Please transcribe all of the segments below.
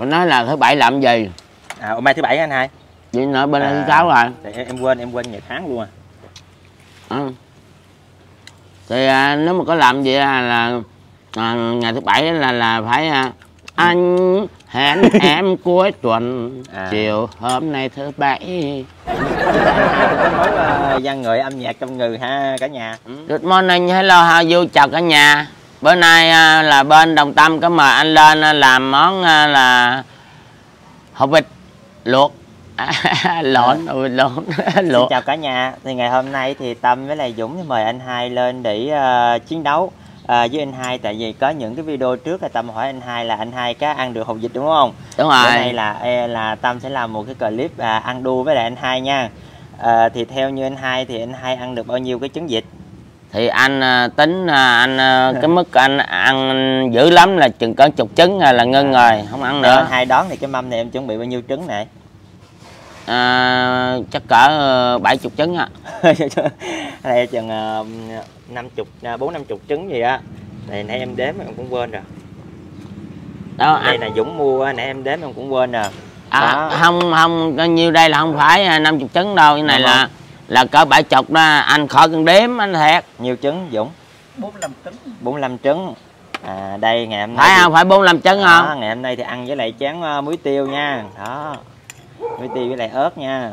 mình nói là thứ bảy làm gì? À hôm nay thứ bảy anh hai. Vậy nữa bên À. thứ sáu rồi? Thì em, em quên em quên ngày tháng luôn à. Ừ. thì à, nếu mà có làm gì à, là à, ngày thứ bảy là là phải à, anh hẹn em cuối tuần À. chiều hôm nay thứ bảy. Có mối uh, văn nghệ âm nhạc trong người ha cả nhà. Good morning, hello, how you, chào cả nhà Bữa nay à, là bên Đồng Tâm có mời anh lên à, làm món à, là hột vịt luộc. Lộn hột vịt lộn Xin chào cả nhà. Thì ngày hôm nay thì Tâm với lại Dũng thì mời anh hai lên để ờ, chiến đấu ờ, với anh hai. Tại vì có những cái video trước là Tâm hỏi anh hai là anh hai có ăn được hột vịt đúng không? đúng Bữa nay rồi là ê, là Tâm sẽ làm một cái clip à, ăn đua với lại anh hai nha. Ờ, thì theo như anh hai thì anh hai ăn được bao nhiêu cái trứng vịt? Thì anh à, tính à, anh à, cái mức anh ăn dữ lắm là chừng có chục trứng là ngưng rồi không ăn nữa hai đoán thì cái mâm này em chuẩn bị bao nhiêu trứng này? à, chắc cỡ ờ, bảy chục trứng á đây chừng ờ, năm chục ờ, bốn năm chục trứng gì á. Này nãy em đếm em cũng quên rồi. đó Đây anh, là Dũng mua nãy em đếm em cũng quên rồi. à, Đó. không không bao nhiêu đây là không phải năm chục trứng đâu cái này Đúng là là cỡ bảy chục đó anh khỏi cần đếm anh thiệt. Nhiều trứng Dũng? 45 trứng. 45 trứng. À, đây ngày hôm nay phải thì- không? Phải bốn năm trứng đó, không? ngày hôm nay thì ăn với lại chén ờ, muối tiêu nha. Đó muối tiêu với lại ớt nha.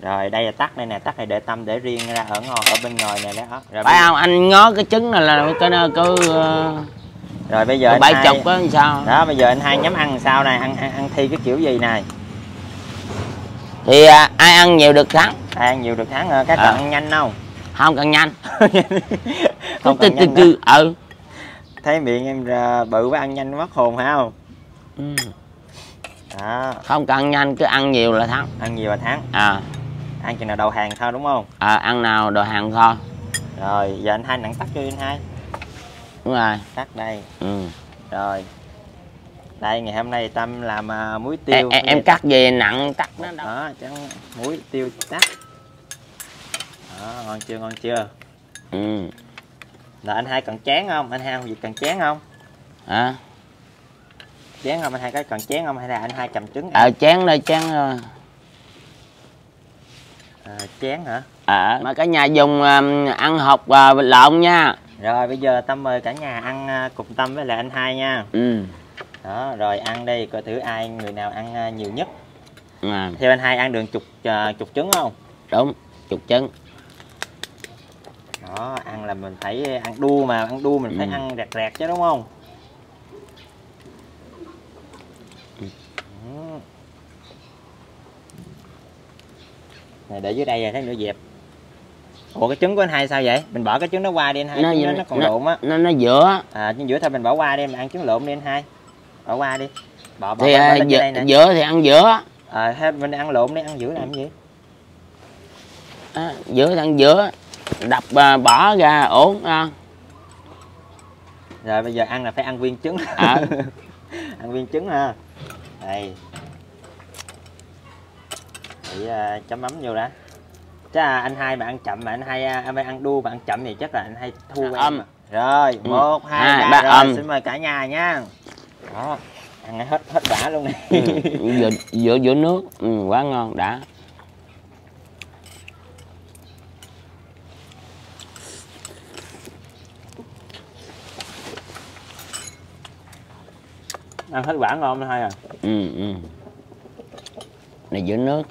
Rồi đây là tắt đây nè tắt này để tâm để riêng ra ở ngồi ở bên ngoài nè đó. Rồi, phải bây, không? Anh ngó cái trứng này là cái nó cứ ờ, rồi bây giờ bảy anh chục hai, á sao? Đó bây giờ anh hai nhắm ăn làm sao này? Ăn, ăn ăn thi cái kiểu gì này thì à, ai ăn nhiều được thắng. Ai ăn nhiều được thắng hả? các À. bạn ăn nhanh không? Không cần nhanh. Không cần từ nhanh từ ừ. Thấy miệng em ra bự quá ăn nhanh mất hồn phải không? Ừ. đó. Không cần nhanh cứ ăn nhiều là thắng. Ăn nhiều là thắng. À, ăn chừng nào đầu hàng thôi đúng không? À ăn nào đồ hàng thôi. Rồi giờ anh hai nặng tắt cho anh hai. Đúng rồi. Tắt đây. Ừ. rồi đây ngày hôm nay tâm làm à, muối tiêu em, em cắt về nặng cắt nó đâu. Đó trắng muối tiêu tắt đó ngon chưa ngon chưa? Ừ. là anh hai cần chén không? Anh hai không việc cần chén không? À, chén không? Anh hai có cần chén không? Hay là anh hai cầm trứng à chén đây chén ờ, à, chén hả? À, mà cả nhà dùng um, ăn hộp uh, vịt lộn nha. Rồi bây giờ tâm mời cả nhà ăn à, cùng tâm với lại anh hai nha. Ừ. đó rồi ăn đi coi thử ai người nào ăn à, nhiều nhất. À, theo anh hai ăn được chục à, chục trứng không? Đúng chục trứng. Đó ăn là mình phải ăn đua mà ăn đua mình phải Ừ. ăn rẹt rẹt chứ đúng không? Ừ. này để dưới đây rồi thấy nữa dẹp. Ủa cái trứng của anh hai sao vậy? Mình bỏ cái trứng nó qua đi anh hai Nó- trứng nó, nó còn nó- lộn á. nó nó giữa. À trên giữa thôi mình bỏ qua đi mình ăn trứng lộn đi anh hai bỏ qua đi. Bỏ bỏ, thì à, lên đây nè. giữa thì ăn giữa à, thế mình ăn lộn đi ăn giữa làm gì? À, giữa thì ăn giữa đập à, bỏ ra ổn à. rồi bây giờ ăn là phải ăn viên trứng. À. ăn viên trứng ha. Đây. Để à, chấm mắm vô đã. Chắc là anh hai mà ăn chậm mà anh hai à, anh hai ăn đua mà ăn chậm thì chắc là anh hai thua em Âm. à. rồi Ừ. một hai ba, ba, rồi xin mời cả nhà nha đó ăn hết hết bả luôn này ừ, giữa, giữa giữa nước ừ, quá ngon đã. Ăn hết quả ngon hai à? Ừ, ừ. này giữa nước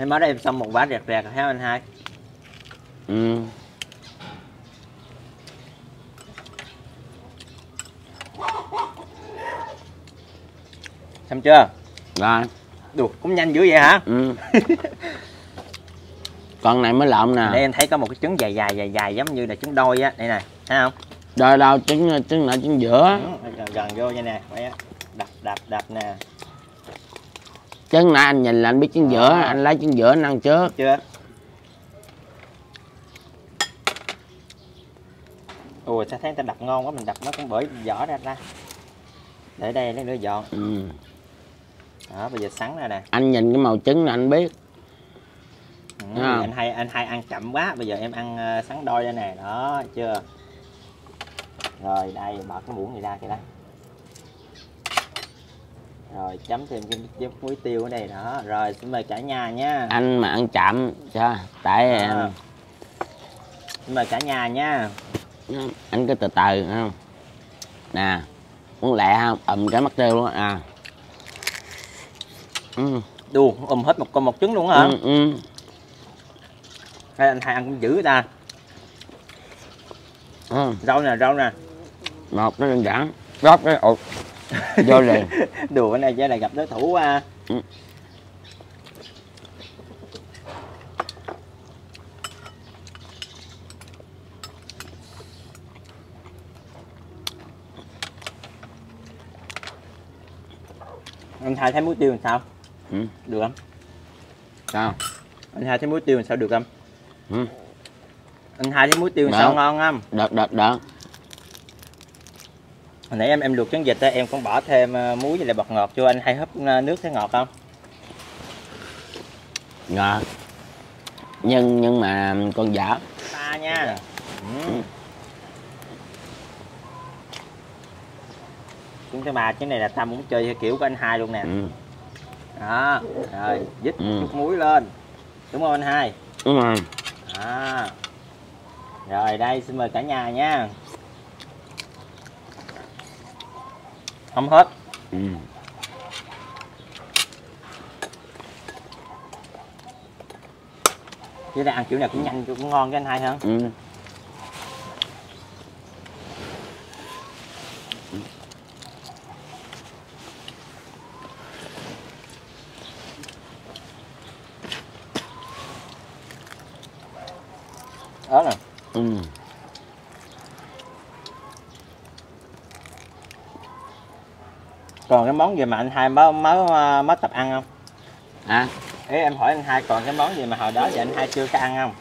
em mới đây em xong một quả rẹt rẹt hả anh hai. Ừ. xong chưa? Rồi. Đùa, cũng nhanh dữ vậy hả? Ừ. con này mới lộn nè. Đây em thấy có một cái trứng dài dài dài dài giống như là trứng đôi á. Đây này thấy không? Đâu đâu trứng trứng lại trứng giữa. Ừ, gần, gần vô nha nè á. đập đập đập nè trứng nãy anh nhìn là anh biết trứng giữa À. anh lấy trứng giữa anh ăn trước. Chưa. Ủa sao thấy người ta đập ngon quá mình đập nó cũng bởi vỏ ra ra để đây lấy nữa dọn. Ừ. đó bây giờ sắn ra nè. Anh nhìn cái màu trứng là anh biết. Ừ. À. anh hai anh hai ăn chậm quá. Bây giờ em ăn ờ, sắn đôi đây nè. Đó chưa? Rồi đây bỏ cái muỗng này ra kìa đây rồi chấm thêm cái chút muối tiêu ở đây đó. Rồi xin mời cả nhà nha. Anh mà ăn chậm sao? Tại À. em xin mời cả nhà nha. Anh cứ từ từ không? Nè muốn lẹ không? Ầm cái mắt tiêu luôn à. Ừ, đu ùm hết một con một trứng luôn hả? Ừ, ừ. Đây, anh hai ăn cũng dữ ta. Ừ. rau nè rau nè. Một nó đơn giản. Rót cái ột vô liền đùa này chỉ là gặp đối thủ à. Ừ. anh hai thấy muối tiêu làm sao ừ. được không sao anh hai thấy muối tiêu làm sao được không ừ. anh hai thấy muối tiêu làm Được. sao ngon không đợt đợt đợt hồi nãy em em luộc trứng vịt á em cũng bỏ thêm ờ, muối với lại bọt ngọt cho anh hay hấp ờ, nước thấy ngọt không? Ngọt. Nhưng nhưng mà con dở. Ta nha. Ừ. trứng thứ ba trứng này là ta muốn chơi theo kiểu của anh hai luôn nè. Ừ. đó rồi dít Ừ. chút muối lên. Đúng không anh hai? Đúng rồi. Đó. Rồi đây xin mời cả nhà nha không hết ừ. chứ đây ăn kiểu nào cũng nhanh cũng ngon cho anh hai hơn Ừ. đó nè Ừ. còn cái món gì mà anh hai mới mới mới tập ăn không? À Ý em hỏi anh hai còn cái món gì mà hồi đó giờ anh hai chưa có ăn không?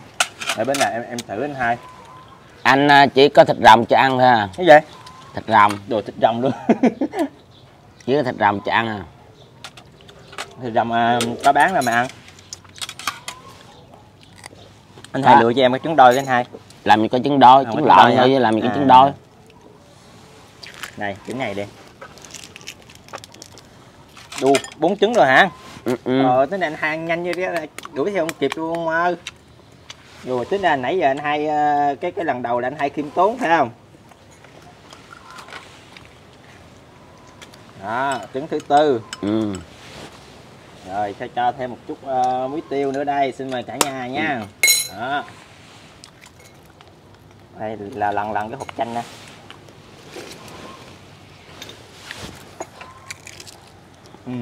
Ở bên này em em thử anh hai. Anh à, chỉ có thịt rồng cho ăn thôi à. Cái gì? Thịt rồng. Đồ thịt rồng luôn. Chỉ có thịt rồng cho ăn à. Thịt rồng à, có bán rồi mà ăn. Anh hai À. lựa cho em cái trứng đôi cái anh hai. Làm gì có trứng đôi Không trứng lợn thôi chứ làm gì có À. trứng đôi. Này trứng này đi bốn trứng rồi hả? Ừ, ừ. ờ tính anh ăn nhanh như thế đuổi theo không kịp luôn ơi. Rồi tính ra nãy giờ anh hai ờ, cái cái lần đầu là anh hai khiêm tốn phải không? Đó trứng thứ tư. Ừ. rồi sẽ cho thêm một chút ờ, muối tiêu nữa đây xin mời cả nhà nha. Đó. Đây là lần lần cái hộp chanh nè ừ.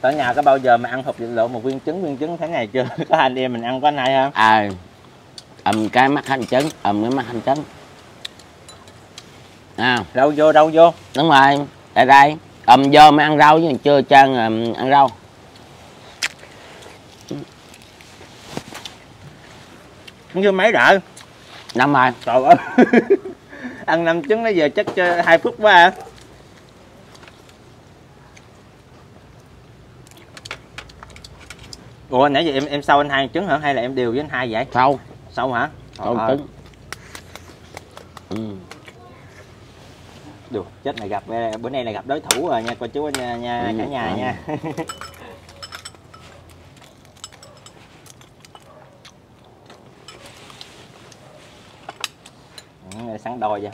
Ở nhà có bao giờ mà ăn hộp vịt lộn một viên trứng viên trứng thế này chưa? Có anh em mình ăn có này không? à ầm cái mắt hành trứng ầm cái mắt hành trứng à Đâu vô đâu vô? đúng rồi tại đây ầm vô mới ăn rau chứ chưa chân ầm, ăn rau Không vô mấy đợi. Năm rồi Trời ơi. ăn năm trứng bây giờ chắc cho hai phút quá à. Ủa nãy giờ em em sau anh hai trứng hả hay là em đều với anh hai vậy? sâu Sau hả? ơi. trứng ừ. Được, chết này gặp bữa nay là gặp đối thủ rồi nha cô chú nha, nha Ừ, cả nhà nha. ừ, sẵn đôi vậy.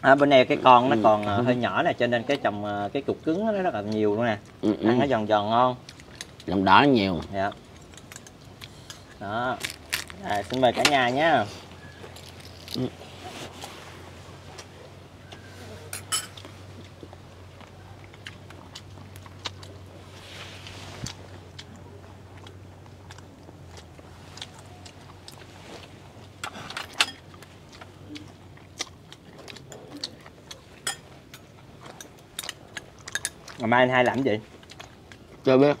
À, bên này cái con nó Ừ. còn ờ, hơi nhỏ nè cho nên cái chồng ờ, cái cục cứng nó rất là nhiều luôn nè Ừ, ừ. ăn nó giòn giòn ngon lòng đỏ nhiều dạ đó à, xin mời cả nhà nhé Ừ. ngày mai anh hai làm gì? Chưa biết.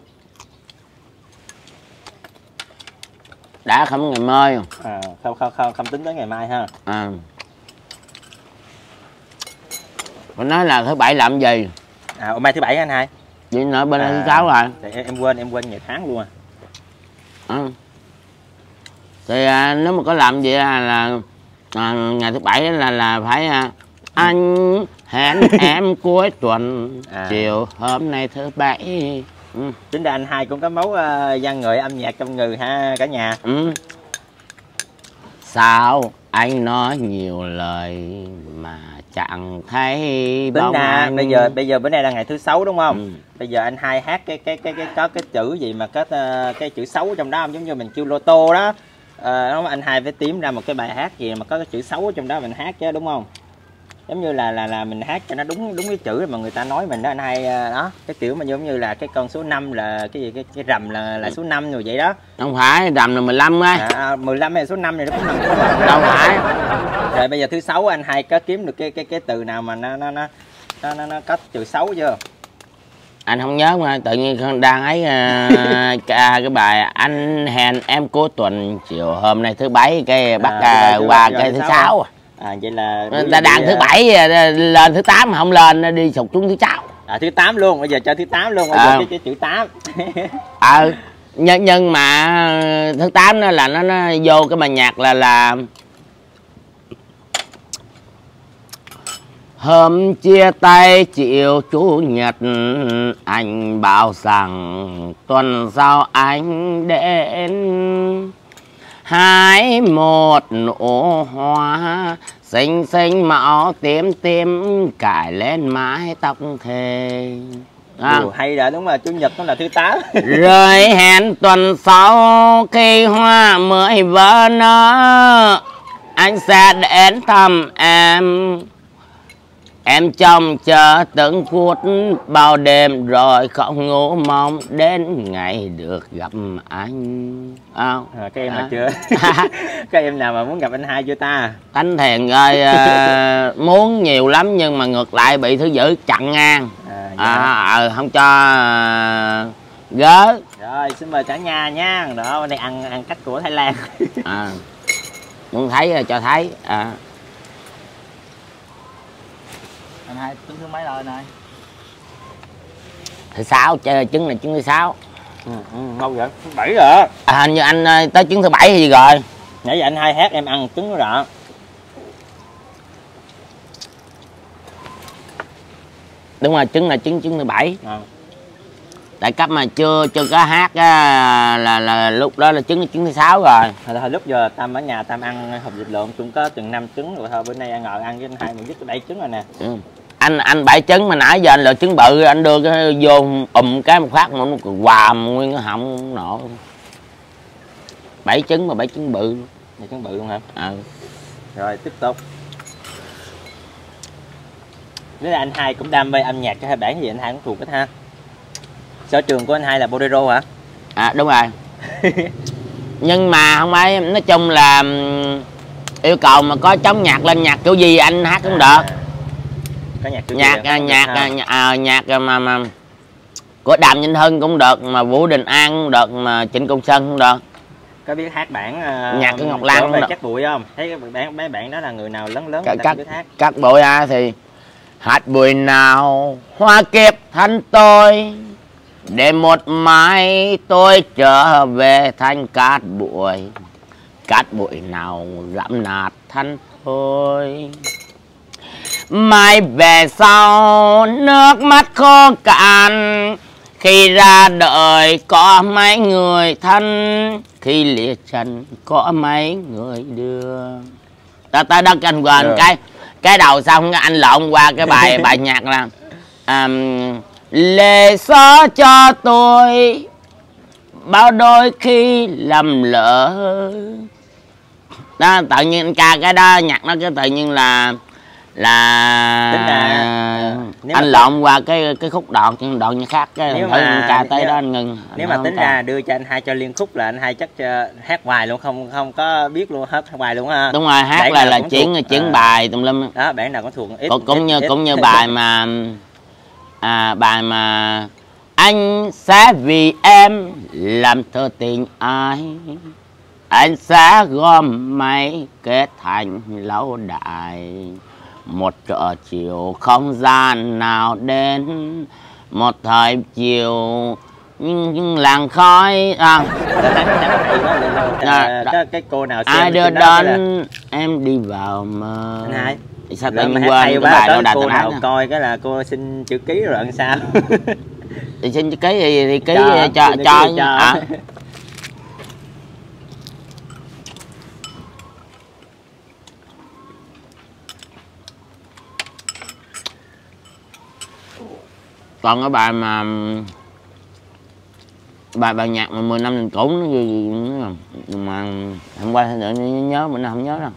Đã không ngày mai à, không không không không tính tới ngày mai ha. À. Mình nói là thứ bảy làm gì? À hôm nay thứ bảy anh hai? Vậy nữa bên À. thứ sáu rồi. thì em, em quên em quên ngày tháng luôn à. Ừ. thì à, nếu mà có làm gì là, là à, ngày thứ bảy là là phải à, anh hẹn em cuối tuần À. chiều hôm nay thứ bảy ừ. tính ra anh hai cũng có máu uh, văn nghệ âm nhạc trong người ha cả nhà Ừ. sao anh nói nhiều lời mà chẳng thấy tính ra bây giờ bây giờ bữa nay là ngày thứ sáu đúng không Ừ. bây giờ anh hai hát cái cái cái cái có cái chữ gì mà có ờ, cái chữ xấu trong đó không giống như mình kêu lô tô đó nó anh hai phải tím ra một cái bài hát gì mà có cái chữ xấu trong đó mình hát chứ đúng không giống như là là là mình hát cho nó đúng đúng cái chữ mà người ta nói mình đó anh hai ờ, đó. Cái kiểu mà giống như là cái con số 5 là cái gì cái, cái rầm là là số 5 rồi vậy đó. Không phải rằm là 15 á à, à, 15 hay số 5 này nó cũng nằm đâu phải. Rồi bây giờ thứ sáu anh hai có kiếm được cái cái cái từ nào mà nó nó nó nó, nó, nó có chữ xấu chưa? Anh không nhớ mà tự nhiên con đang ấy à, ca cái bài anh hẹn em cuối tuần chiều hôm nay thứ bảy cái bắt À, à, bảy, qua cái thứ sáu à. À vậy là người ta đang thứ bảy à, lên thứ tám mà không lên đi sụt xuống thứ sáu. À thứ 8 luôn bây giờ cho thứ 8 luôn bây À. cái, cái chữ 8 ờ nhưng, nhưng mà thứ tám nó là nó, nó vô cái bài nhạc là là Hôm chia tay chiều chủ nhật Anh bảo rằng tuần sau anh đến Hái một nụ hoa Xinh xinh màu tím tím Cài lên mái tóc thề. À. Ồ, hay rồi đúng rồi chủ nhật nó là thứ 8 Rồi hẹn tuần sau khi hoa mới vỡ nở Anh sẽ đến thăm em Em trông chờ từng phút bao đêm rồi không ngủ mong đến ngày được gặp anh. À, à, các em mà À. chưa? Các em nào mà muốn gặp anh hai chưa ta? Tánh thèn ơi à, muốn nhiều lắm nhưng mà ngược lại bị thứ dữ chặn ngang. À, dạ. à, ờ, không cho à, gớ. Rồi xin mời cả nhà nha. Đó bên đây ăn ăn cách của thái lan. À, muốn thấy cho thấy à, anh hai trứng thứ mấy rồi này? Thứ sáu trứng này trứng thứ sáu. Ừ, ừ, lâu vậy thứ bảy rồi. À, hình như anh ờ, tới trứng thứ bảy gì rồi? Nãy giờ anh hai hát em ăn trứng rồi. Đúng rồi trứng là trứng trứng thứ bảy. À. tại cấp mà chưa chưa có hát á, là là lúc đó là trứng là trứng thứ sáu rồi. Hồi, hồi lúc giờ Tâm ở nhà Tâm ăn hộp vịt lộn cũng có từng năm trứng rồi thôi. Bữa nay ăn ngồi ăn với anh hai mình dứt bảy trứng rồi nè. Ừ. anh anh bảy trứng mà nãy giờ anh lựa trứng bự anh đưa cái vô ùm cái một phát mà nó hòa nguyên cái họng nổ. Bảy trứng mà bảy trứng bự Này trứng bự luôn hả? Ờ rồi tiếp tục. Nếu là anh hai cũng đam mê âm nhạc cho hai bản gì anh hai cũng thuộc hết ha. Sở trường của anh hai là bolero hả? À đúng rồi. Nhưng mà không phải nói chung là ừm, yêu cầu mà có chống nhạc lên nhạc kiểu gì anh hát cũng được nhạc kiểu nhạc gì à, nhạc à, nhạc, à, nhạc à, mà mà của đàm vĩnh hưng cũng được mà vũ đình an cũng được mà trịnh công sơn cũng được. Có biết hát bản uh, Nhạc của Ngọc Lan không chắc bụi không? Thấy cái bạn mấy bạn đó là người nào lớn lớn các các, biết hát. các bộ a thì hát buổi nào hoa kiếp thân tôi để một mai tôi trở về thành cát bụi. Cát bụi nào dẫm nát thân tôi mai về sau nước mắt khô cạn. Khi ra đời có mấy người thân. Khi lìa trần có mấy người đưa ta ta đất anh quên Được. cái cái đầu xong anh lộn qua cái bài bài nhạc là um, lệ gió cho tôi bao đôi khi lầm lỡ. Đó tự nhiên anh ca cái đó nhạc nó cái tự nhiên là là Tính ra, nếu mà anh lộn qua cái cái khúc đoạn đoạn nhạc khác cái Nếu mà- ca tới nếu- đó anh ngừng nếu Anh mà không tính ca. ra đưa cho anh hai cho liên khúc là anh hai chắc ờ, hát hoài luôn không không có biết luôn hết hoài luôn ha đúng rồi hát Bản là là chuyển thuộc. chuyển À. bài tùm lum đó bản nào cũng thuộc ít cũng, cũng ít- như ít. cũng như bài mà à, bài mà anh sẽ vì em làm thơ tình ai anh sẽ gom máy kết thành lâu đài một chợ chiều không gian nào đến một thời chiều nhưng, nhưng làng khói à, thấy cái cô nào ai đưa đón em đi vào hai sao tự nhiên mà quên cái bài đâu đạt cô nào coi cái là cô xin chữ ký rồi làm sao? Thì xin chữ ký thì, thì ký Cho, cho cho. à. Còn cái bài mà bài bài nhạc mà 10 năm mình cũ nó gì gì nữa mà hôm qua nữa nhớ nhớ bữa không nhớ đâu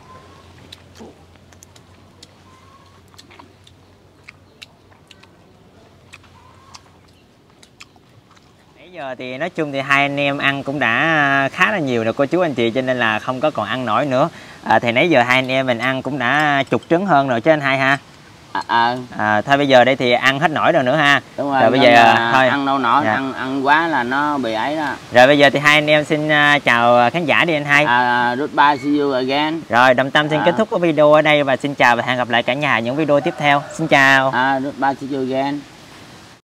Nãy giờ thì nói chung thì hai anh em ăn cũng đã khá là nhiều rồi cô chú anh chị cho nên là không có còn ăn nổi nữa. À, thì nãy giờ hai anh em mình ăn cũng đã chục trứng hơn rồi chứ anh hai ha à, à, À, thôi bây giờ đây thì ăn hết nổi rồi nữa ha. đúng rồi, Rồi bây giờ, là thôi. ăn đâu nổi Dạ. ăn ăn quá là nó bị ấy đó Rồi bây giờ thì hai anh em xin à, chào khán giả đi anh hai. à, goodbye see you again Rồi Đầm Tâm xin À. kết thúc cái video ở đây và xin chào và hẹn gặp lại cả nhà những video tiếp theo. Xin chào. à, goodbye see you again